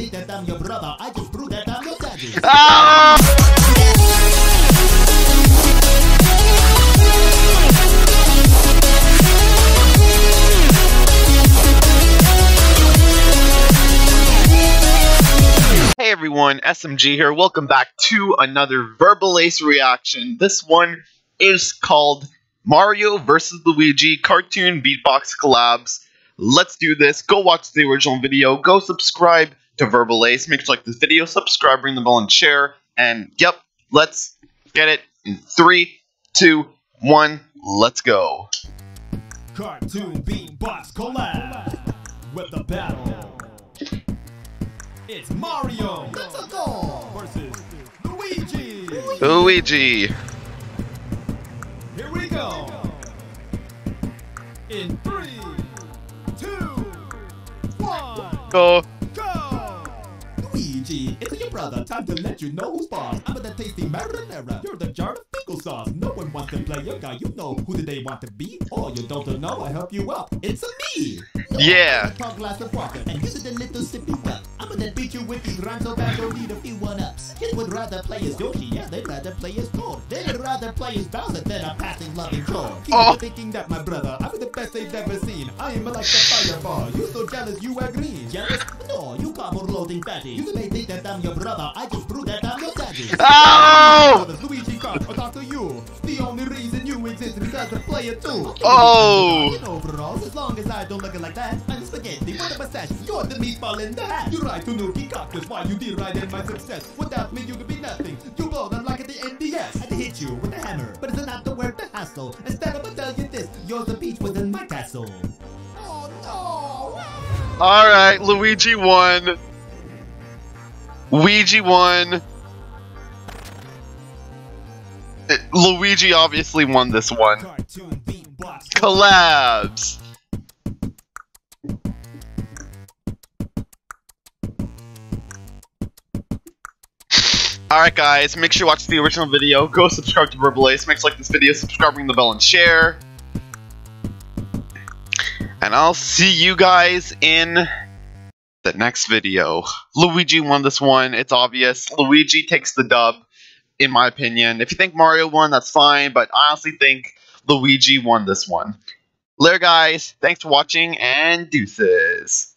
I'm your brother. I just prove that I'm your daddy. Hey everyone, SMG here. Welcome back to another Verbalase reaction. This one is called Mario vs. Luigi Cartoon Beatbox Collabs. Let's do this. Go watch the original video. Go subscribe to Verbalase. Make sure you like this video, subscribe, ring the bell, and share. And yep, let's get it in three, two, one. Let's go. Cartoon beatbox collab with the battle. It's Mario versus Luigi. Luigi. Here we go. In three, two, one, go. It's your brother. Time to let you know who's boss. I'm the tasty marinara. You're the jar of pickle sauce. No one wants to play your guy. You know who do they want to be? Oh, you don't know. I help you out. It's a me. Yeah. Tall glass of water and use it a little sippy cup. I'm gonna beat you with these rhymes so bad you'll need a few one-ups. Kids would rather play as Yoshi, yeah, they'd rather play as Toad. They'd rather play as Bowser than a passing loving troll. People Oh. thinking that my brother, I'm the best they've ever seen. I am like a fireball. You so jealous you agree. Jealous? No, you cardboard loading fatty. You may think that I'm your brother, I just prove that I'm your daddy. Oh! Ow! Brothers, Luigi Kart, or Dr. You. The only reason you exist is because I play it too. Oh. Overalls, as long as I don't look like that, I'm spaghetti You're the meatball in the hat. You ride to Nuki Cactus while you deride in my success. Without me, you could be nothing. You blow them like at the NDS. I'd hit you with a hammer, but it's not the worth the hassle. Instead, I'ma tell you this: you're the peach within my castle. Oh no! Alright, Luigi won. Luigi won. Luigi obviously won this one. Collabs. Alright guys, make sure you watch the original video, go subscribe to Verbalase, make sure you like this video, subscribe, ring the bell, and share. And I'll see you guys in the next video. Luigi won this one, it's obvious. Luigi takes the dub, in my opinion. If you think Mario won, that's fine, but I honestly think Luigi won this one. Later, guys. Thanks for watching, and deuces.